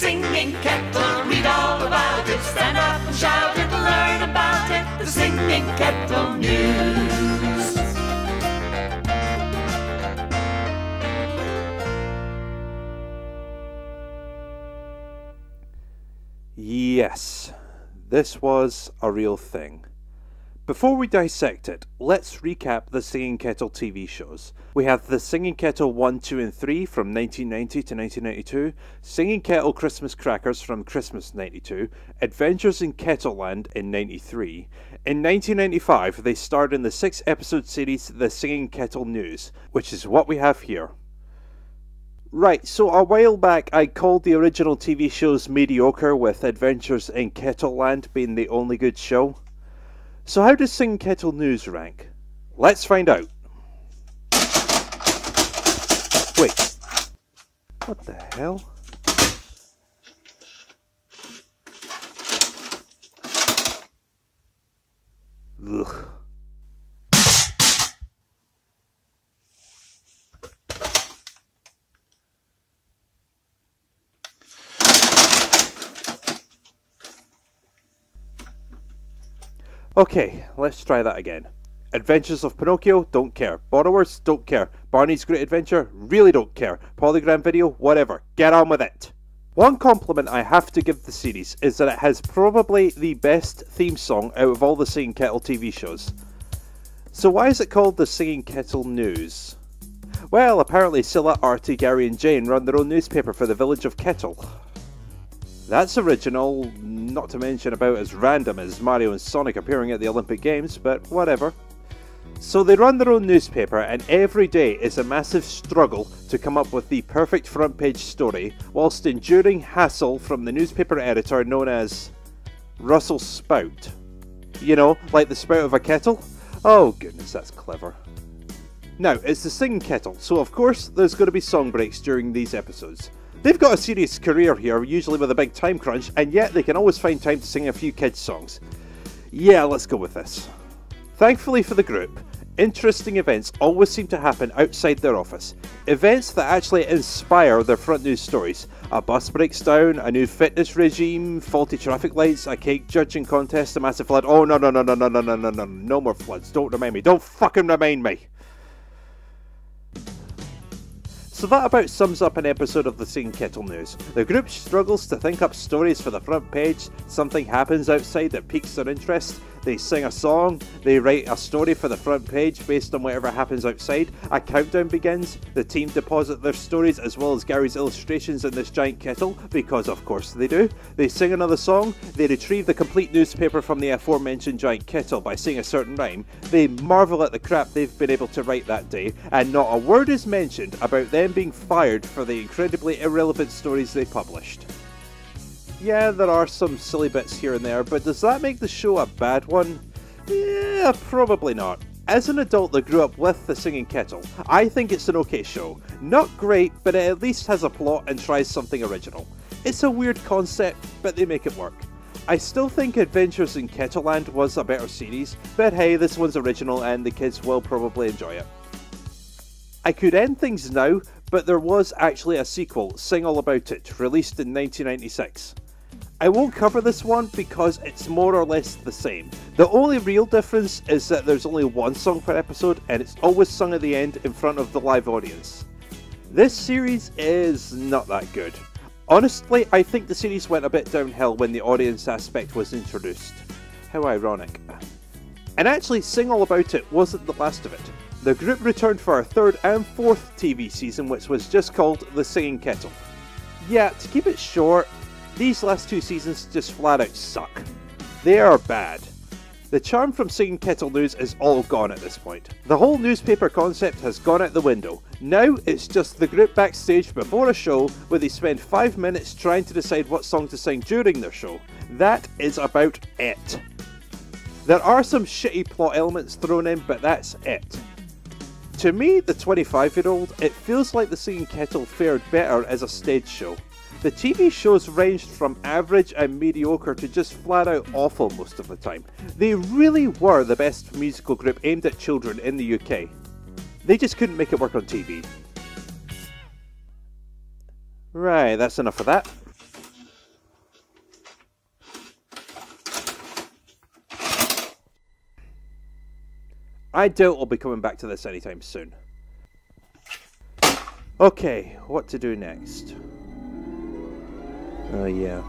singing kettle, read all about it. Stand up and shout it, learn about it. The singing kettle news. Yes, this was a real thing. Before we dissect it, let's recap the Singing Kettle TV shows. We have The Singing Kettle 1, 2, and 3 from 1990 to 1992, Singing Kettle Christmas Crackers from Christmas 92, Adventures in Kettleland in 93. In 1995, they starred in the six episode series The Singing Kettle News, which is what we have here. Right, so a while back I called the original TV shows mediocre with Adventures in Kettleland being the only good show. So how does Sing Kettle News rank? Let's find out. Wait. What the hell? Ugh. Okay, let's try that again. Adventures of Pinocchio, don't care. Borrowers, don't care. Barney's Great Adventure, really don't care. Polygram Video, whatever. Get on with it. One compliment I have to give the series is that it has probably the best theme song out of all the Singing Kettle TV shows. So why is it called the Singing Kettle News? Well, apparently Cilla, Artie, Gary and Jane run their own newspaper for the village of Kettle. That's original, not to mention about as random as Mario and Sonic appearing at the Olympic Games, but whatever. So they run their own newspaper, and every day is a massive struggle to come up with the perfect front page story, whilst enduring hassle from the newspaper editor known as Russell Spout. You know, like the spout of a kettle? Oh goodness, that's clever. Now, it's the singing kettle, so of course there's going to be song breaks during these episodes. They've got a serious career here, usually with a big time crunch, and yet they can always find time to sing a few kids' songs. Yeah, let's go with this. Thankfully for the group, interesting events always seem to happen outside their office. Events that actually inspire their front news stories. A bus breaks down, a new fitness regime, faulty traffic lights, a cake judging contest, a massive flood. Oh no no no no no no no no no no more floods. Don't remind me. Don't fucking remind me. So that about sums up an episode of the Singing Kettle News. The group struggles to think up stories for the front page, something happens outside that piques their interest, they sing a song, they write a story for the front page based on whatever happens outside, a countdown begins, the team deposit their stories as well as Gary's illustrations in this giant kettle, because of course they do. They sing another song, they retrieve the complete newspaper from the aforementioned giant kettle by saying a certain rhyme, they marvel at the crap they've been able to write that day, and not a word is mentioned about them being fired for the incredibly irrelevant stories they published. Yeah, there are some silly bits here and there, but does that make the show a bad one? Yeah, probably not. As an adult that grew up with The Singing Kettle, I think it's an okay show. Not great, but it at least has a plot and tries something original. It's a weird concept, but they make it work. I still think Adventures in Kettleland was a better series, but hey, this one's original and the kids will probably enjoy it. I could end things now, but there was actually a sequel, Sing All About It, released in 1996. I won't cover this one because it's more or less the same. The only real difference is that there's only one song per episode and it's always sung at the end in front of the live audience. This series is not that good. Honestly, I think the series went a bit downhill when the audience aspect was introduced. How ironic. And actually, Sing All About It wasn't the last of it. The group returned for a third and fourth TV season, which was just called The Singing Kettle. Yeah, to keep it short, these last two seasons just flat out suck. They are bad. The charm from Singing Kettle News is all gone at this point. The whole newspaper concept has gone out the window. Now it's just the group backstage before a show where they spend 5 minutes trying to decide what song to sing during their show. That is about it. There are some shitty plot elements thrown in, but that's it. To me, the 25 year old, it feels like the Singing Kettle fared better as a stage show. The TV shows ranged from average and mediocre to just flat out awful most of the time. They really were the best musical group aimed at children in the UK. They just couldn't make it work on TV. Right, that's enough of that. I doubt I'll be coming back to this anytime soon. Okay, what to do next? Oh yeah.